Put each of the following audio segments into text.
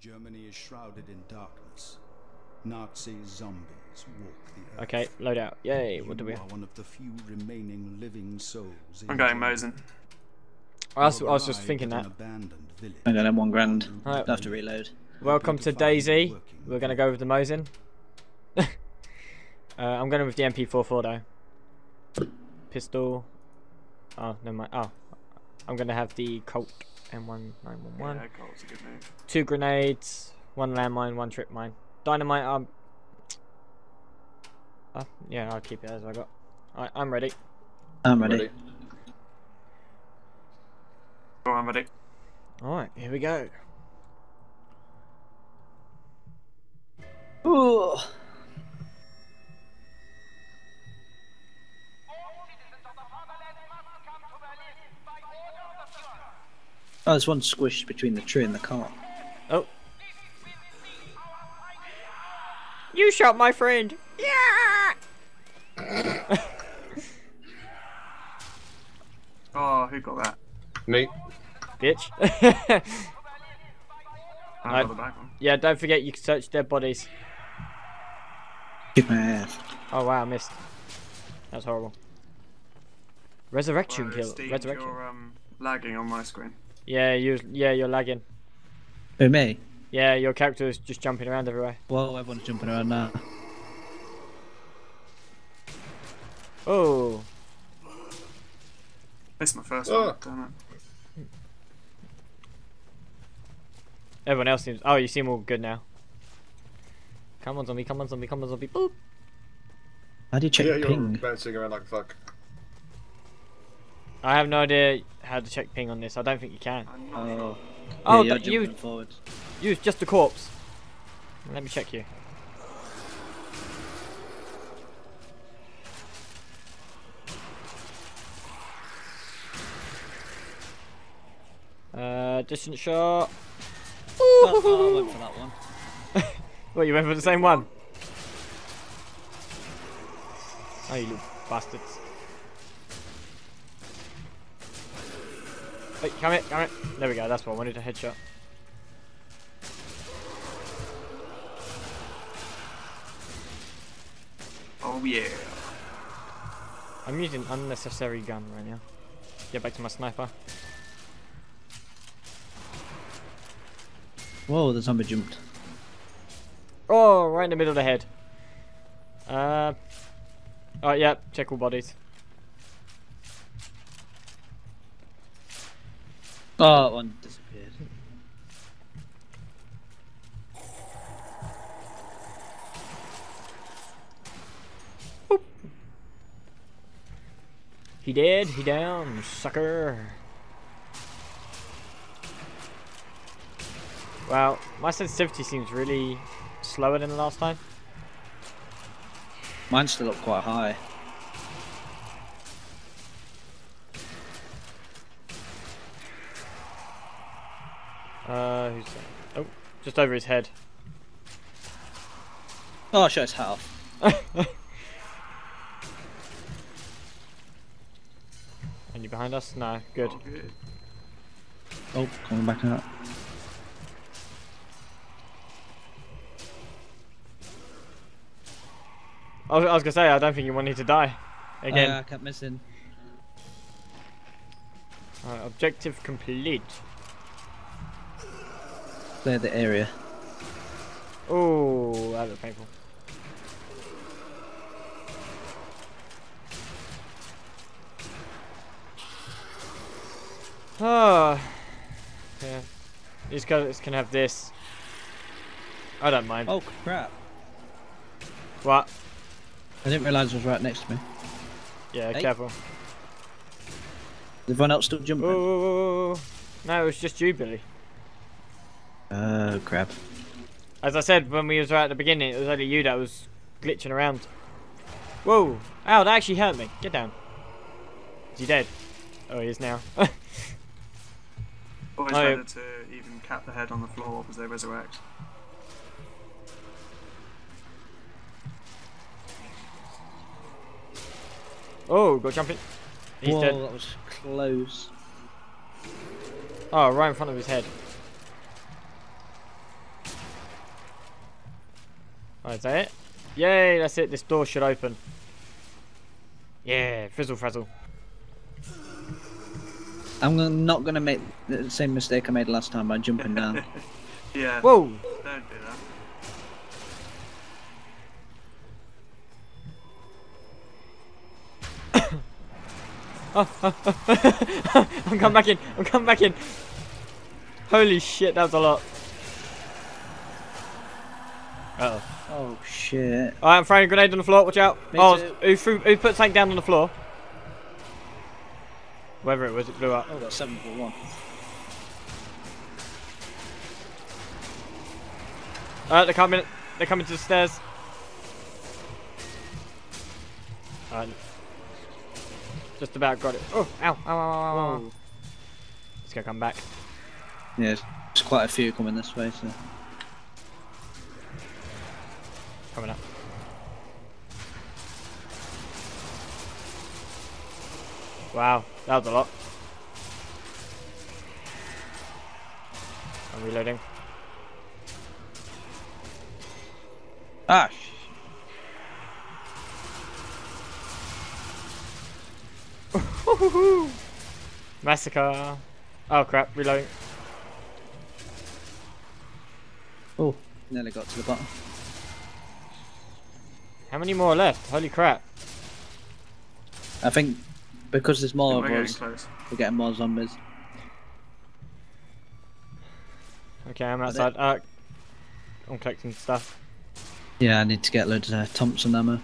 Germany is shrouded in darkness. Nazi zombies walk the earth. Okay, load out. Yay, what do we have? one of the few remaining living souls. I'm going Germany. Mosin. I was, I was just thinking that. an abandoned village. I'm going to one grand. Alright. Don't have to reload. Welcome to Daisy. We're gonna go with the Mosin. uh, I'm going with the MP44 though. Pistol. Oh, never mind. Oh, I'm gonna have the Colt M1911. Yeah, Colt's a good move. Two grenades, one landmine, one trip mine. Dynamite. Um. Uh, yeah, I'll keep it as I got. Alright, I'm ready. I'm ready. Oh, I'm ready. Alright, here we go. Ooh. Oh, there's one squished between the tree and the car. Oh. You shot my friend. Yeah. Oh, who got that? Me. Bitch. I I- got the back one. yeah, don't forget you can search dead bodies. Give my ass. Oh wow, I missed. That's horrible. Resurrection Whoa, kill. Steve, Resurrection. You're um, lagging on my screen. Yeah, you. Yeah, you're lagging. Who, me? Yeah, your character is just jumping around everywhere. Well, everyone's jumping around now. Oh, That's my first Oh. one. Damn it. everyone else seems. Oh, you seem all good now. Come on, zombie. Come on, zombie. Come on, zombie. Boop. How do you check Yeah, the you're bouncing around like fuck. I have no idea how to check ping on this. I don't think you can. I'm not sure. Oh, Oh, yeah, you're you forward. use just a corpse. Let me check you. Uh, distant shot. Oh, oh, I went for that one. What, you went for the same one? Oh, you little bastards. Wait, come here, come here. There we go, that's what I wanted, a headshot. Oh yeah. I'm using unnecessary gun right now. Get back to my sniper. Whoa, the zombie jumped. Oh, right in the middle of the head. Uh. Oh, yeah, check all bodies. Oh, that one disappeared. He dead, he down, sucker. Wow, my sensitivity seems really slower than the last time. Mine's still up quite high. Uh, who's that? Oh, just over his head. Oh, I shot his hat. And you behind us? No, good. Oh, good. Oh, coming back out. I was, I was gonna say, I don't think you wanted to die. Again. Uh, I kept missing. Alright, objective complete. Clear the area. Oh, that looked painful. Ah, yeah. These guys can have this. I don't mind. Oh, crap. What? I didn't realise it was right next to me. Yeah, Hey. careful. Is everyone else still jumping? Oh, no, it was just you, Billy. Oh, crap. As I said when we was right at the beginning, it was only you that was glitching around. Whoa! Ow, that actually hurt me. Get down. Is he dead? Oh, he is now. Always Oh, yeah. better to even cap the head on the floor as they resurrect. oh, got jumping. He's Whoa, dead. that was close. Oh, right in front of his head. Oh, is that it? Yay, that's it. This door should open. Yeah, frizzle frazzle. I'm not going to make the same mistake I made last time by jumping down. Yeah. Whoa! Don't do that. I'm coming back in. I'm coming back in. Holy shit, that was a lot. Uh oh. oh shit. Alright, I'm throwing a grenade on the floor. Watch out. Me oh, too. who, threw, who put something down on the floor? Whoever it was, it blew up. Oh, that's 7 for 1. Alright, they're coming. They're coming to the stairs. Alright. Just about got it. Oh, ow, ow, ow, ow, ow. It's gonna come back. Yeah, there's quite a few coming this way, so. Coming up. Wow, that was a lot. I'm reloading. Ah, sh- Massacre. Oh crap, reloading. Oh, nearly got to the bottom. How many more are left? Holy crap. I think because there's more We're of getting us, close. we're getting more zombies. Okay, I'm outside. Uh, I'm collecting stuff. Yeah, I need to get loads of uh, Thompson ammo.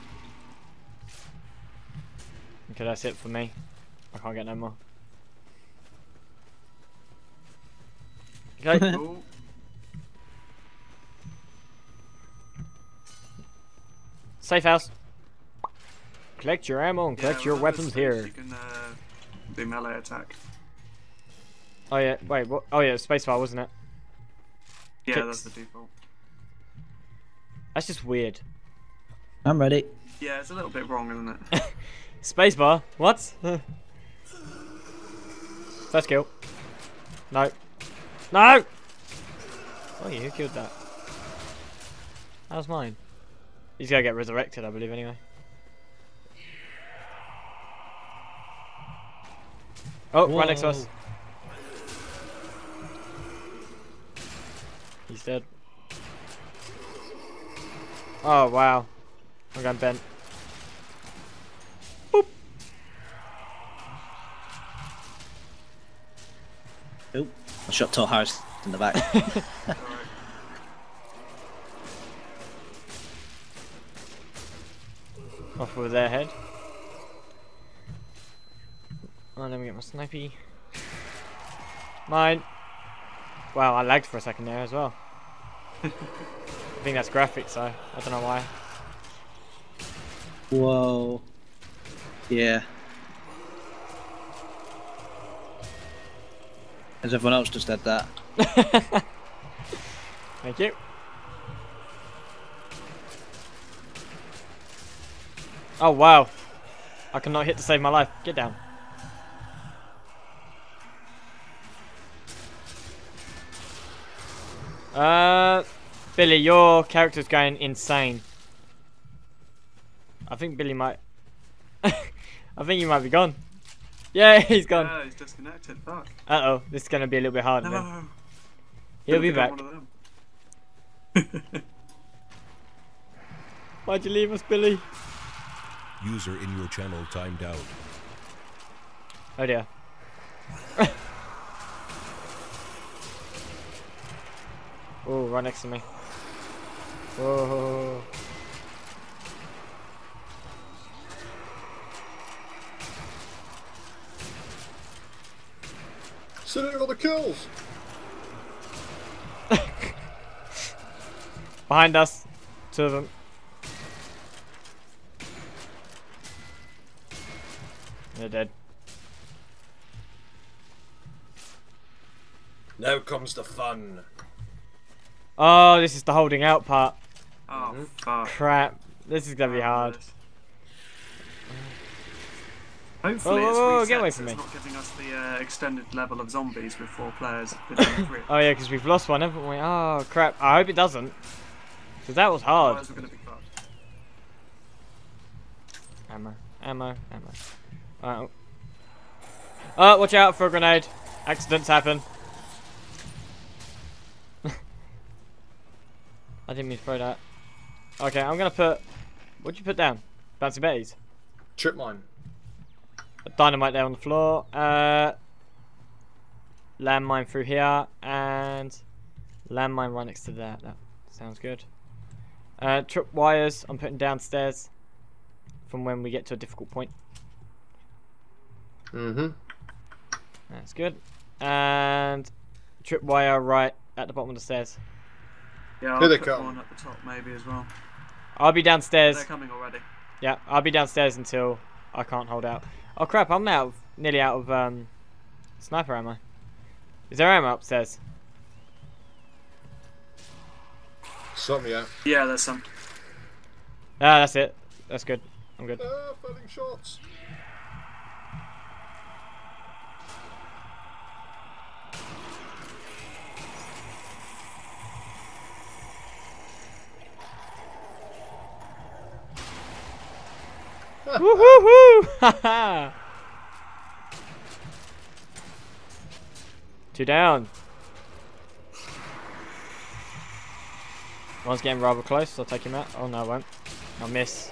Okay, that's it for me. I can't get no more. Okay. Safe house. Collect your ammo and collect yeah, your weapons here. You can uh, do melee attack. Oh yeah, wait, what? Oh yeah, spacebar, wasn't it? Yeah, Kicks. that's the default. That's just weird. I'm ready. Yeah, it's a little bit wrong, isn't it? Spacebar? What? First kill. No. No! Oh, you killed that. That was mine. He's gonna get resurrected, I believe, anyway. Oh, right next to us. He's dead. Oh, wow. I'm going bent. Oh, I shot Tall Harris in the back. Off with their head. Oh, let me get my snipey. Mine. Wow, I lagged for a second there as well. I think that's graphics so I don't know why. Whoa. Yeah. Has everyone else just had that? Thank you. Oh wow. I cannot hit to save my life. Get down. Uh, Billy, your character's going insane. I think Billy might. I think he might be gone. Yeah, he's gone. Yeah, he's disconnected. Fuck. Uh oh, this is gonna be a little bit hard. No. then. He'll be back. got one of them. Why'd you leave us, Billy? User in your channel timed out. Oh dear. oh, right next to me. Whoa. Sitting on the kills. Behind us. Two of them. They're dead. Now comes the fun. Oh, this is the holding out part. Oh, fuck. Crap. This is gonna be hard. Hopefully, Whoa, it's whoa, whoa, reset, get away so from it's me. not giving us the uh, extended level of zombies with four players within. Oh yeah, because we've lost one, haven't we? Oh crap. I hope it doesn't. Because that was hard. Otherwise we're gonna be fucked. Ammo, ammo, ammo. Uh, oh, watch out for a grenade. Accidents happen. I didn't mean to throw that. Okay, I'm gonna put. What'd you put down? Bouncy Betties. Trip mine. A dynamite there on the floor. Uh, landmine through here and landmine right next to that. That sounds good. Uh, trip wires I'm putting downstairs from when we get to a difficult point. Mm-hmm. That's good. And tripwire right at the bottom of the stairs. Yeah, I'll Here they put come. one at the top maybe as well. I'll be downstairs. They're coming already. Yeah, I'll be downstairs until I can't hold out. Oh crap! I'm out, of, nearly out of um, sniper ammo. Is there ammo upstairs? Sort me out. Yeah, there's some. Ah, that's it. That's good. I'm good. Ah, fighting shots. Woohoo! Haha! Two down. One's getting rather close. I'll take him out. Oh no, I won't. I'll miss.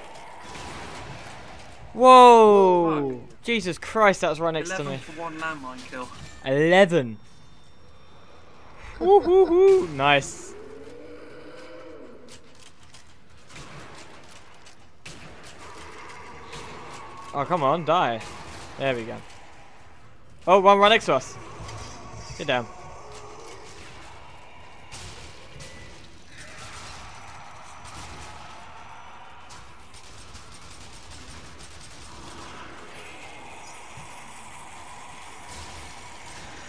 Whoa! Jesus Christ, that was right next to 11 me. for one landmine kill. 11. Woohoo! Nice. Oh, come on, die. There we go. Oh, one right next to us. Get down.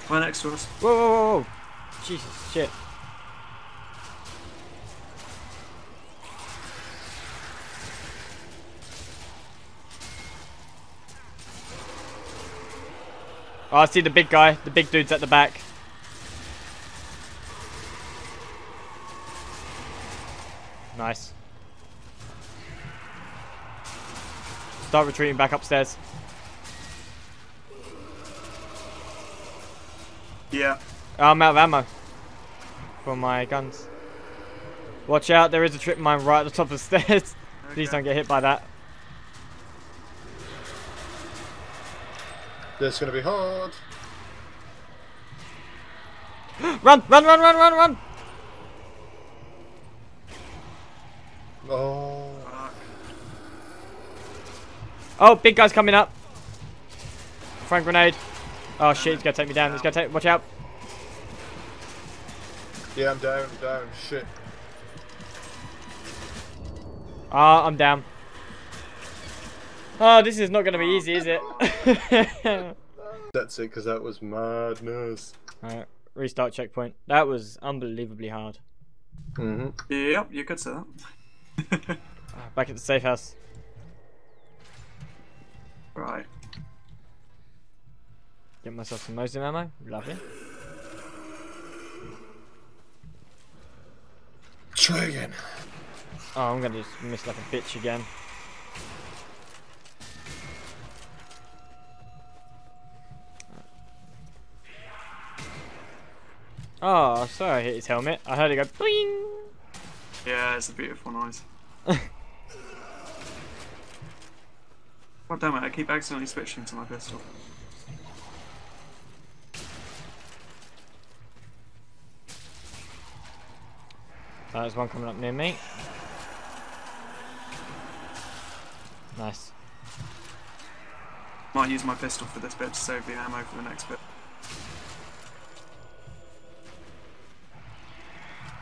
Right next to us. Whoa, whoa, whoa, whoa. Jesus, shit. Oh, I see the big guy. The big dude's at the back. Nice. Start retreating back upstairs. Yeah. Oh, I'm out of ammo for my guns. Watch out, there is a trip mine right at the top of the stairs. Please don't get hit by that. This is gonna be hard. Run, run, run, run, run, run! Oh. Oh, big guy's coming up. Frag grenade. Oh shit, he's gonna take me down. He's gonna take. Watch out. Yeah, I'm down, I'm down. Shit. Ah, I'm down. Oh, this is not gonna be easy, is it? That's it, because that was madness. Alright, restart checkpoint. That was unbelievably hard. Mm-hmm. Yep, you could say that. Ah, Back at the safe house. right. Get myself some Mosin ammo. Love Lovely. Try again. Oh, I'm gonna just miss like a bitch again. Oh, sorry I hit his helmet. I heard it go. Yeah, it's a beautiful noise. God damn it, I keep accidentally switching to my pistol. Oh, there's one coming up near me. Nice. Might use my pistol for this bit to save the ammo for the next bit.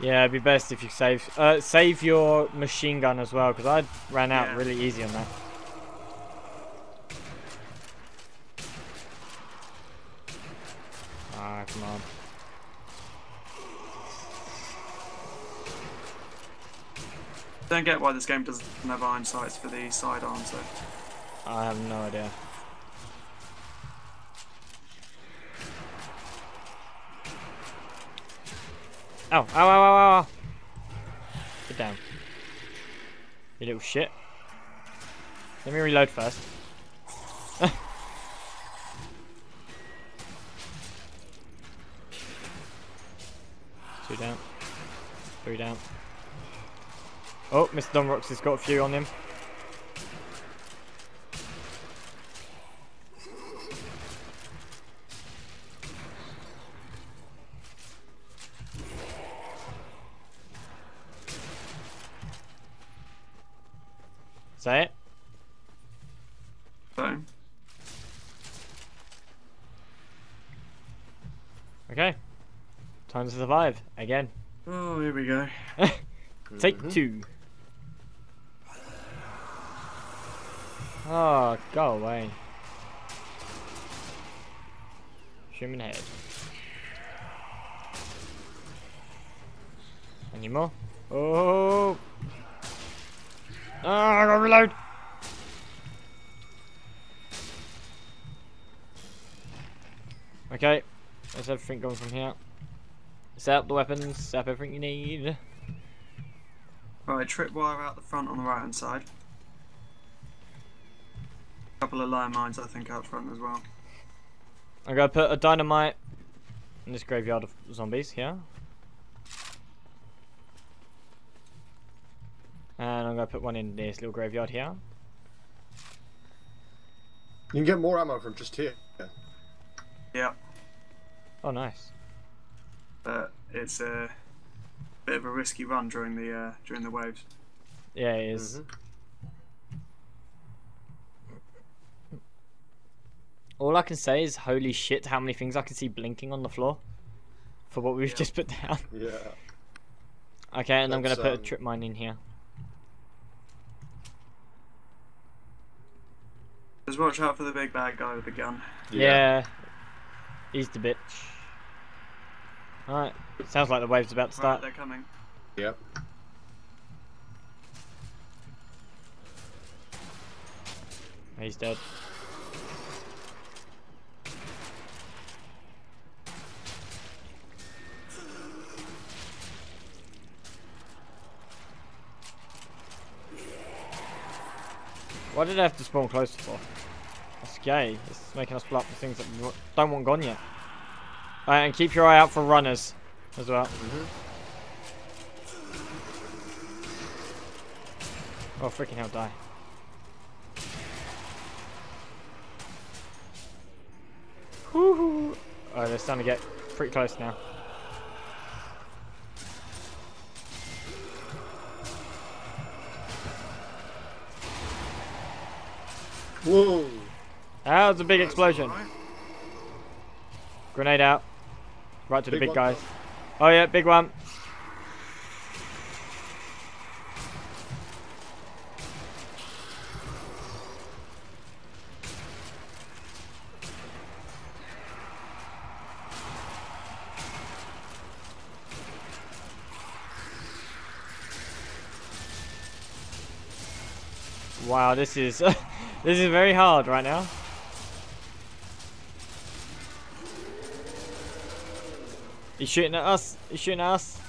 Yeah, it'd be best if you save uh, save your machine gun as well, because I ran out Yeah. really easy on that. Ah, come on. Don't get why this game doesn't have iron sights for the sidearms though. I have no idea. Ow, ow, ow, ow, ow. Sit down. You little shit. Let me reload first. Two down. Three down. Oh, Mr. DomRocks has got a few on him. Say it. So, Okay. Time to survive again. oh, here we go. Take mm-hmm. two. Oh, go away. Shoot him in the head. Any more? Oh! Ah, I gotta reload! Okay, that's everything going from here. Set up the weapons, set up everything you need. Right, tripwire out the front on the right hand side. A couple of layer mines, I think, out front as well. I'm gonna put a dynamite in this graveyard of zombies here. And I'm gonna put one in this little graveyard here. You can get more ammo from just here. Yeah, Oh, nice. but it's a bit of a risky run during the uh, during the waves. Yeah, it is. All I can say is, holy shit, how many things I can see blinking on the floor for what we've Yeah. just put down. Yeah. Okay, and I'm gonna That's, put a um, trip mine in here. Just watch out for the big bad guy with the gun. Yeah. He's the bitch. Alright, sounds like the wave's about to Right, start. they're coming. Yep. He's dead. Why did I have to spawn closer for? That's gay. It's making us blow up the things that we don't want gone yet. Alright, and keep your eye out for runners as well. Mm-hmm. Oh, freaking hell, die. Woohoo! Oh, they're starting to get pretty close now. Whoa. That was a big explosion. Alright. Grenade out. Right to the Big big one. guys. Oh yeah, big one. Wow, this is this is very hard right now. He's shooting at us. He's shooting at us.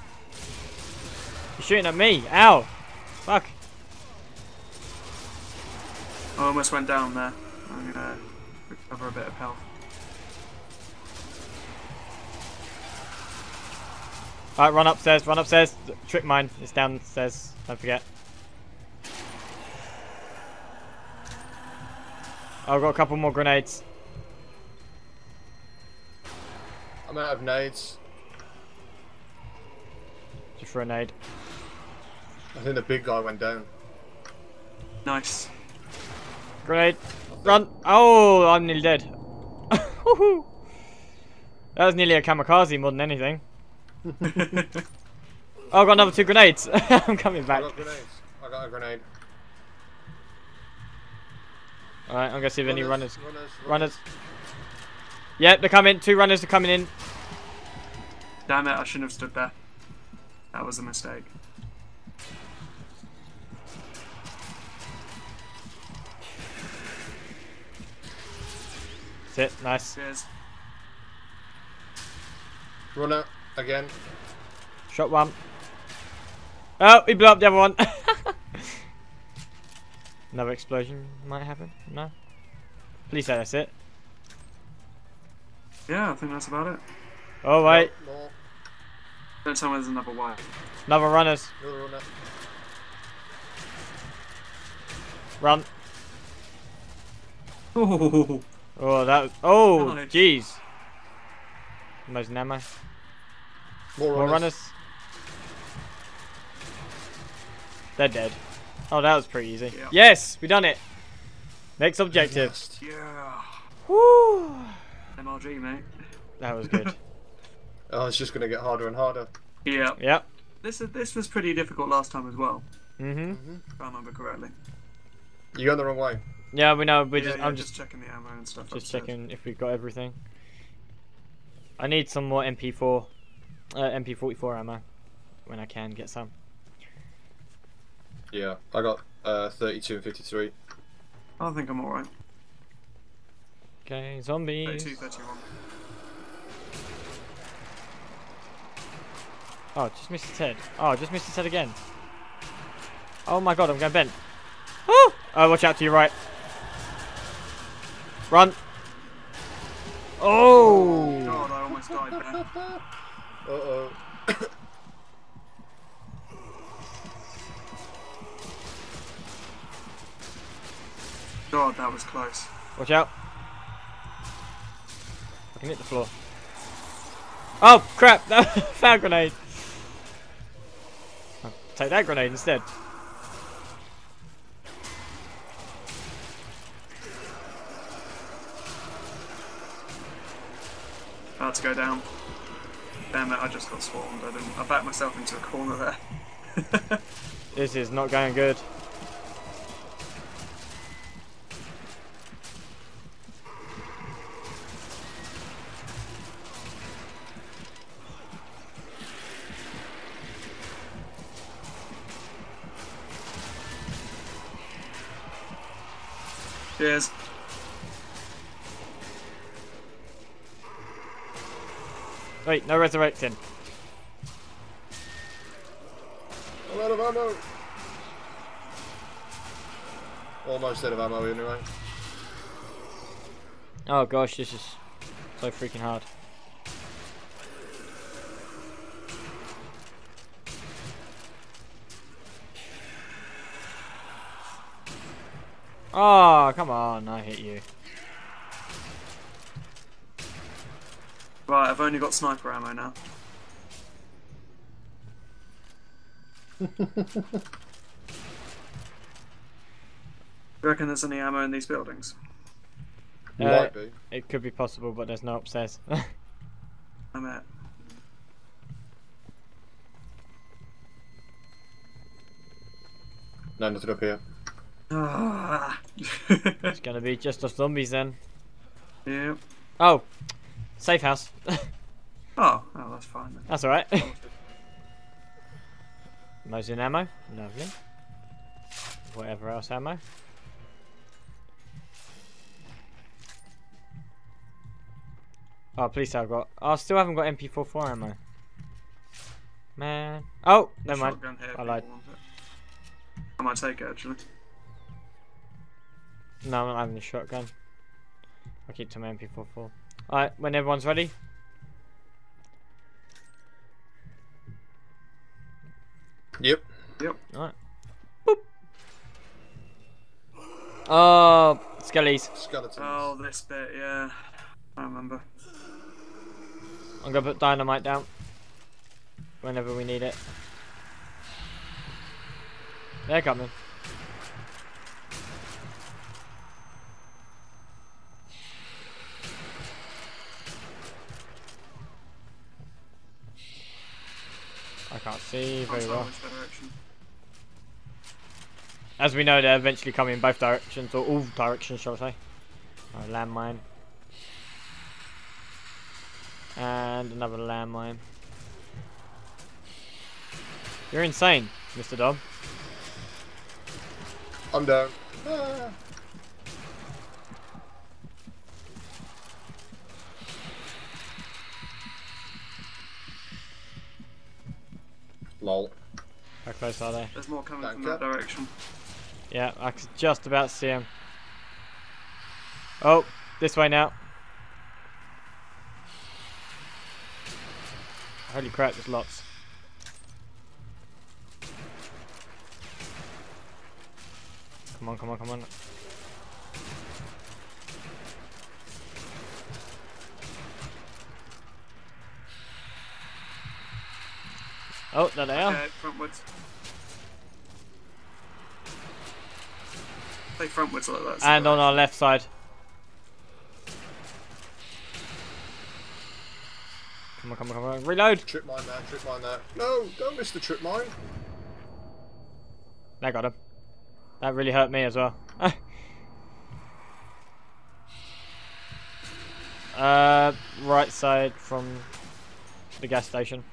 He's shooting at me. Ow. Fuck. I almost went down there. I'm gonna recover a bit of health. Alright, run upstairs. Run upstairs. Trip mine. It's downstairs. Don't forget. I've got a couple more grenades. I'm out of nades. Just for a nade. I think the big guy went down. Nice. Grenade. Run. Oh, I'm nearly dead. That was nearly a kamikaze more than anything. Oh, I've got another two grenades. I'm coming I back. got grenades. I got a grenade. Alright, I'm gonna see if any runners. Runners. Runners. Yep, they're coming. Two runners are coming in. Damn it, I shouldn't have stood there. That was a mistake. That's it. Nice. Cheers. Runner again. Shot one. Oh, he blew up the other one. Another explosion might happen. No. Please say that's it. Yeah, I think that's about it. Oh wait, More. Don't tell me there's another way. another runners. Another runner. Run. Oh, Oh, that. Was, oh, Nice. jeez. Most ammo. More runners. More runners. They're dead. Oh, that was pretty easy. Yeah. Yes, we done it. Next objective. Yes. yeah. Woo. MLG, mate. That was good. Oh, it's just gonna get harder and harder. Yeah. yep. This is, this was pretty difficult last time as well, Mhm. if I remember correctly. You going the wrong way. Yeah, we know. We're Yeah, just. yeah, I'm just, just checking the ammo and stuff. just upstairs. checking if we've got everything. I need some more MP4, uh, MP44 ammo when I can get some. Yeah, I got uh, 32 and 53. I think I'm alright. Okay, zombies. 32, 31. Oh, just missed his head. Oh, just missed his head again. Oh my god, I'm going bent. Oh! Oh, watch out to your right. Run. Oh! God, I almost died there. Uh God, that was close. Watch out. I can hit the floor. Oh, crap! Found grenade. I'll take that grenade instead. About to go down. Damn it, I just got swarmed. I didn't. I backed myself into a corner there. This is not going good. Cheers. Wait, no resurrecting. I'm out of ammo. Almost out of ammo anyway. Oh gosh, this is so freaking hard. Oh, come on, I hit you. Right, I've only got sniper ammo now. you reckon there's any ammo in these buildings? Uh, Might be. It could be possible, but there's no upstairs. I'm at. No, nothing up here. Ah. it's gonna be just us zombies then. yeah. Oh, safe house. Oh, oh, that's fine then. That's alright. Mosin ammo, lovely. Whatever else ammo. Oh, please, I've got. Oh, I still haven't got MP44 ammo. Man. Oh, never mind. I lied. I might take it actually. No, I'm not having the shotgun. I'll keep to my MP44. Alright, when everyone's ready. Yep. Yep. Alright. Boop. Oh, skellies. Skeletons. Oh, this bit, yeah. I remember. I'm gonna put dynamite down. Whenever we need it. They're coming. See very well. tell which direction. As we know, they're eventually coming in both directions, or all directions, shall I say. Oh, landmine. And another landmine. You're insane, Mr. Dom. I'm down. Ah. Lol. How close are they? There's more coming Don't from that direction. Yeah, I can just about see them. Oh, this way now. Holy crap, there's lots. Come on, come on, come on. Oh, there they are. Frontwards. Play frontwards like that. so And on our left side. Come on, come on, come on. Reload! Trip mine there, trip mine there. No, don't miss the trip mine. I got him. That really hurt me as well. uh, right side from the gas station.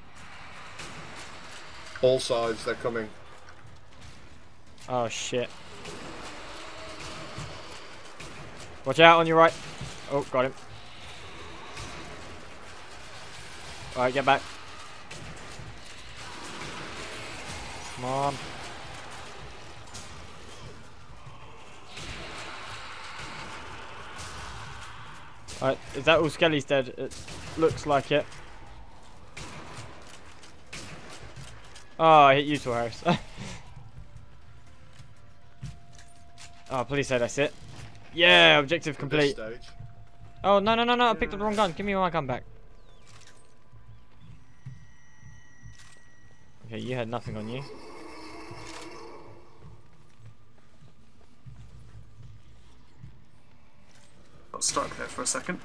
All sides, they're coming. Oh shit. Watch out on your right. Oh, got him. Alright, get back. Come on. Alright, is that all Skelly's dead? It looks like it. Oh, I hit you Harris. oh, please say that's it. Yeah, objective complete. Oh, no, no, no, no, I picked up the wrong gun. Give me my gun back. Okay, you had nothing on you. Got stuck there for a second.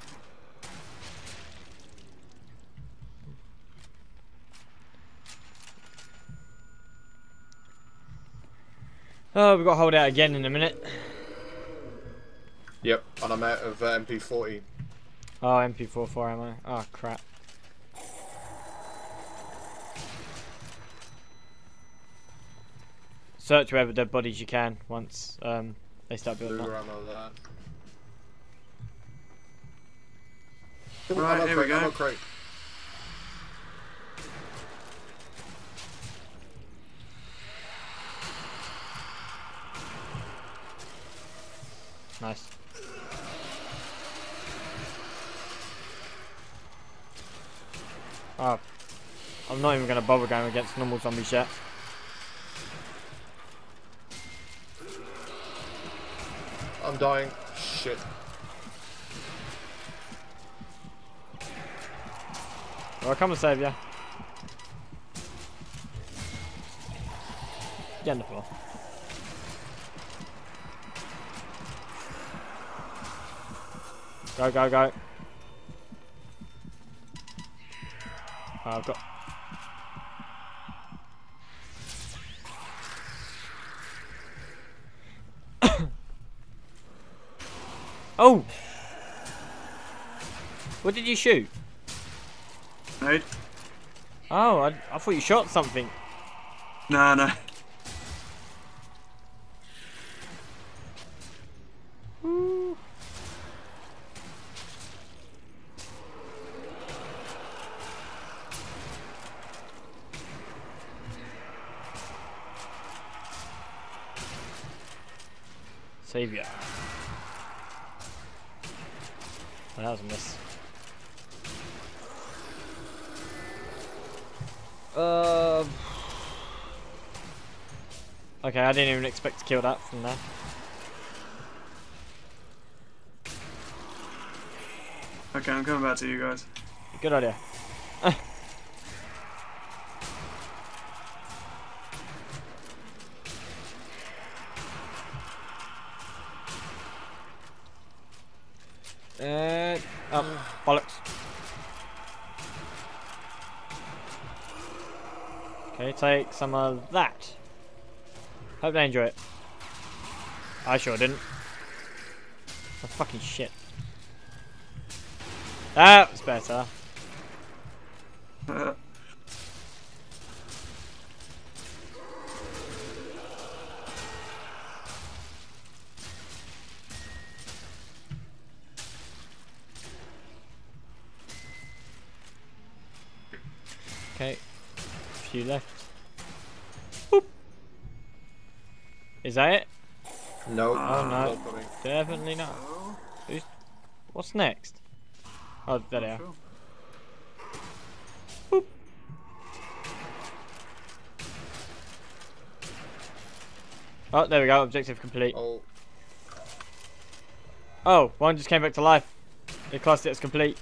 Oh, we've got to hold out again in a minute. Yep, and I'm out of uh, MP40. Oh, MP44 ammo. Oh, crap. Search wherever dead bodies you can once um, they start building Luger up. ammo there. Right, ammo here we go. ammo crate. Nice. Oh, I'm not even going to bother going against normal zombies yet. I'm dying. Shit. Well, I'll come and save you. Get on the floor. Go, go, go. Oh, I've got. oh! What did you shoot? Nade? Oh, I, I thought you shot something. No, no. Expect to kill that from there. Okay, I'm coming back to you guys. Good idea. Uh, oh, bollocks. Okay, take some of that. Hope they enjoy it. I sure didn't. Oh, fucking shit. Ah, that was better. Okay, few left. Is that it? No. Oh, no. Definitely not. Oh, What's next? Oh, there they are. cool. Oh, there we go. Objective complete. Oh, oh one just came back to life. It classed it as complete.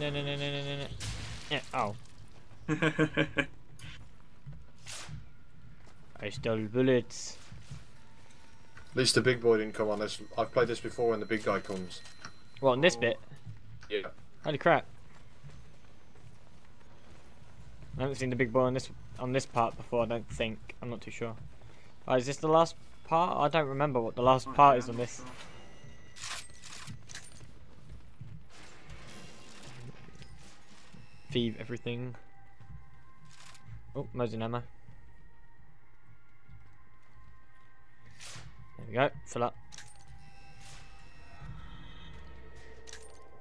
No, no, no, no, no, no, no. Yeah. Oh, I stole bullets. At least the big boy didn't come on this. I've played this before when the big guy comes. Well, in this bit? Yeah. Holy crap. I haven't seen the big boy on this on this part before, I don't think. I'm not too sure. Oh, is this the last part? I don't remember what the last part is on this. Thieve everything. Oh, Mosin ammo. We go, fill up.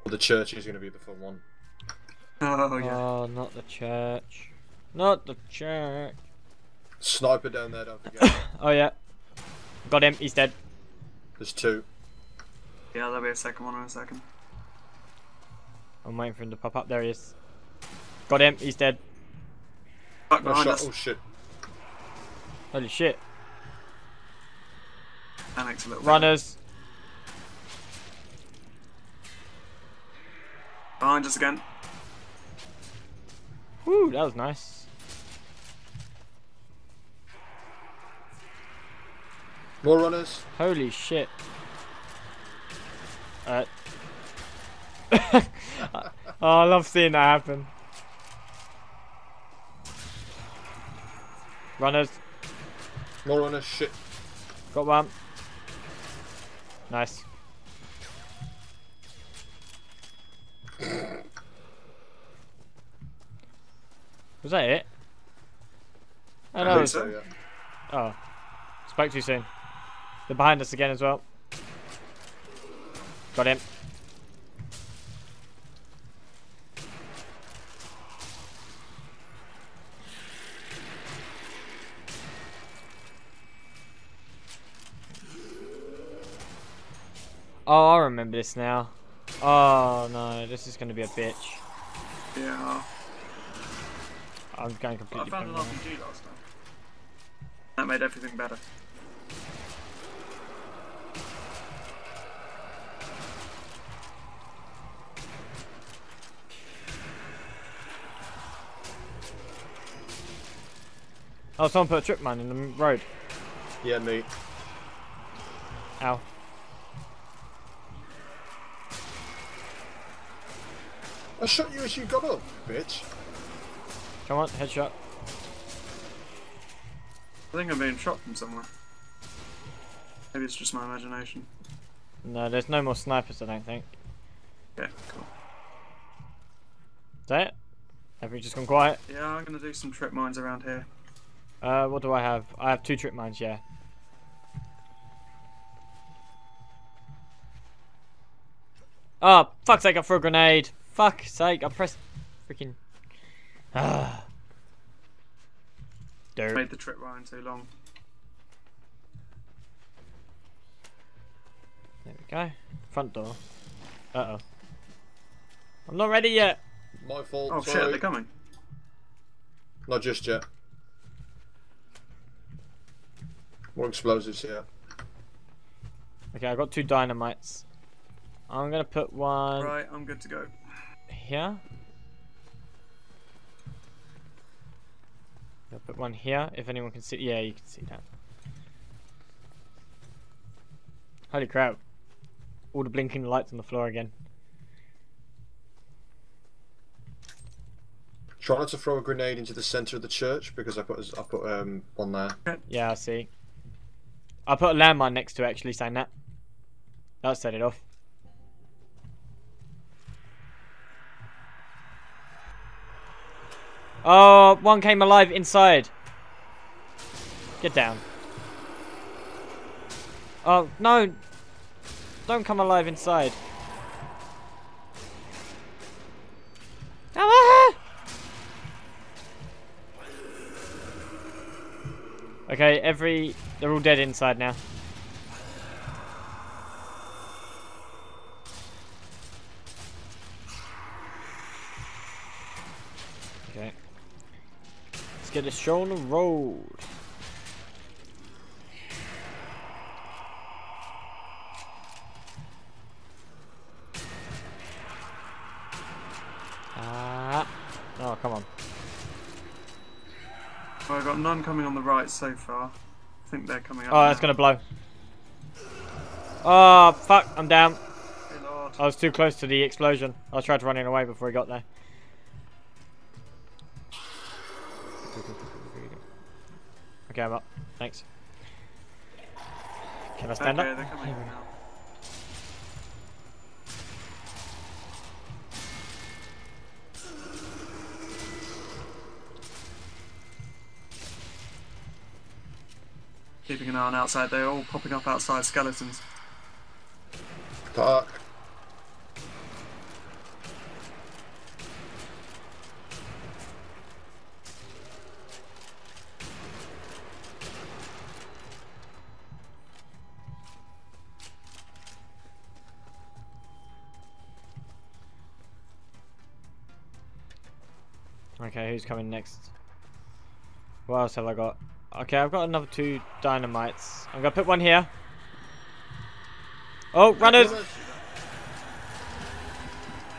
The church is going to be the fun one. Oh yeah. Oh, not the church. Not the church. Sniper down there, don't forget. Oh yeah. Got him, he's dead. There's two. Yeah, there'll be a second one in a second. I'm waiting for him to pop up. There he is. Got him, he's dead. Back No behind shot. us. Oh shit. Holy shit. Panics a little. bit. Runners. Behind us again. Woo, that was nice. More runners. Holy shit. Uh. oh, I love seeing that happen. Runners. More runners. Shit. Got one. Nice. Was that it? Oh I no. think so. yeah. Oh. Spoke too soon. They're behind us again as well. Got him. Oh, I remember this now. Oh no, this is gonna be a bitch. Yeah. I'm going completely I found an wrong. RPG last time. That made everything better. Oh, someone put a trip mine in the road. Yeah, me. Ow. I shot you as you got up, bitch. Come on, headshot. I think I'm being shot from somewhere. Maybe it's just my imagination. No, there's no more snipers, I don't think. Yeah, cool. Is that it? Everything just gone quiet? Yeah, I'm gonna do some trip mines around here. Uh, what do I have? I have two trip mines, yeah. Oh, fuck's sake, I threw a grenade. Fuck's sake, I pressed freaking... Ah. Dirt. Made the trip mine too long. There we go. Front door. Uh-oh. I'm not ready yet. My fault. Oh shit, they're coming. Not just yet. More explosives here. Okay, I've got two dynamites. I'm gonna put one Right, I'm good to go. Here. I'll put one here, if anyone can see. Yeah, you can see that. Holy crap. All the blinking lights on the floor again. Try not to throw a grenade into the center of the church because I put I put um one there. Yeah, I see. I put a landmine next to it, actually, saying that. That'll set it off. Oh, one came alive inside. Get down. Oh, no. Don't come alive inside. Okay, every they're all dead inside now. Okay. Let's get a show on the road. Ah. Oh, come on. Well, I've got none coming on the right so far. I think they're coming up. Oh, that's gonna blow. Oh, fuck, I'm down. I was too close to the explosion. I tried running away before he got there. Okay, I'm up. Thanks. Can I stand okay, up? they're coming now. Keeping an eye on outside, they're all popping up outside skeletons. Dark. Okay, who's coming next? What else have I got? Okay, I've got another two dynamites. I'm gonna put one here. Oh, runners!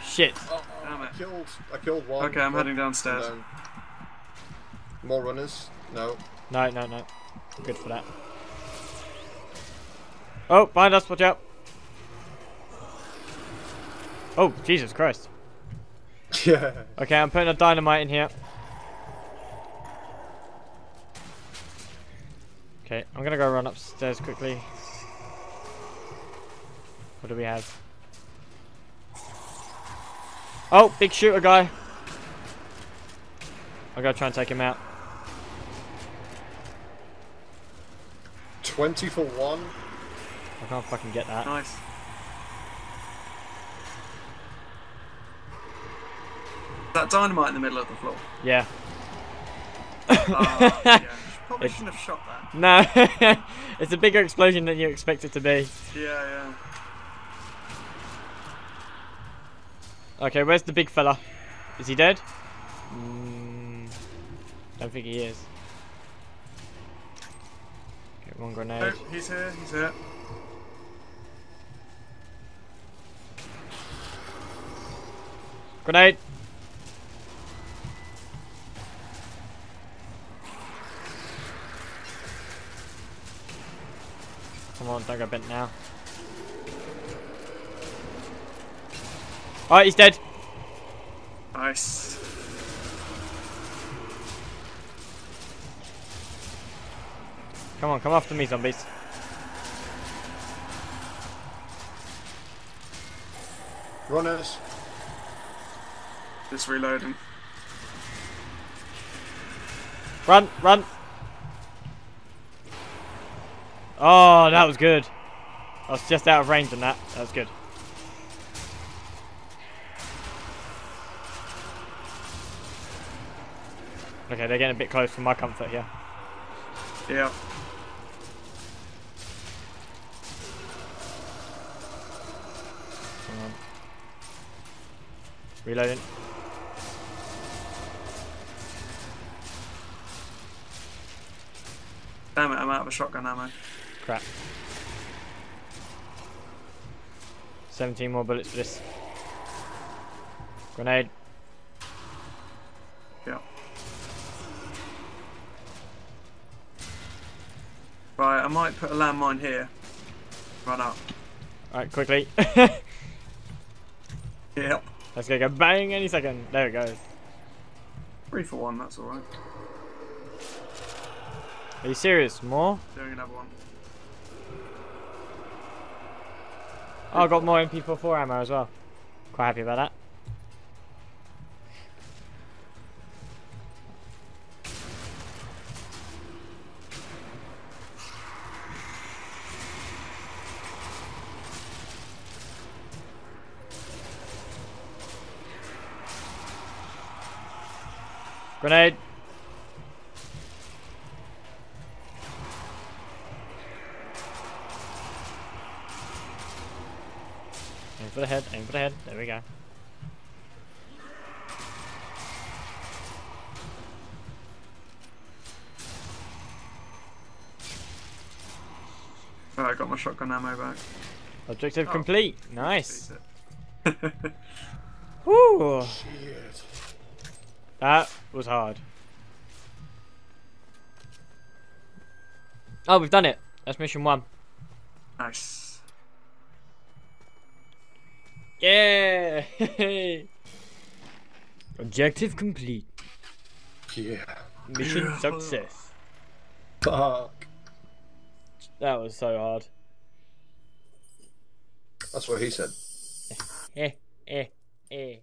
Shit. Damn it. I killed. I killed one. Okay, I'm heading downstairs. down. More runners. No. No, no, no. Good for that. Oh, behind us, watch out. Oh, Jesus Christ. Yeah. Okay, I'm putting a dynamite in here. Okay, I'm gonna go run upstairs quickly. What do we have? Oh, big shooter guy. I'll go try and take him out. Twenty for one. I can't fucking get that. Nice. That dynamite in the middle of the floor. Yeah. Oh, yeah. Probably It- shouldn't have shot that. No, it's a bigger explosion than you expect it to be. Yeah, yeah. Okay, where's the big fella? Is he dead? Mm, don't think he is. Get one grenade. Oh, he's here, he's here. Grenade! Come on, don't go bent now. Alright, he's dead. Nice. Come on, come after me, zombies. Runners. Just reloading. Run, run. Oh, that was good. I was just out of range on that. That was good. Okay, they're getting a bit close for my comfort here. Yeah. Come on. Reloading. Damn it, I'm out of a shotgun ammo. Crap. 17 more bullets for this. Grenade. Yeah. Right, I might put a landmine here. Run up. Alright, quickly. Yep. Let's go, go bang any second. There it goes. Three for one, that's alright. Are you serious? More? Doing another one. Oh, I got more MP44 ammo as well. Quite happy about that. Grenade. For the head, aim for the head. There we go. Oh, I got my shotgun ammo back. Objective Oh. complete. Nice. Beat. Woo. Shit. That was hard. Oh, we've done it. That's mission one. nice. Yeah. Objective complete. Yeah. Mission success. Fuck. That was so hard. That's what he said. Eh, eh, eh.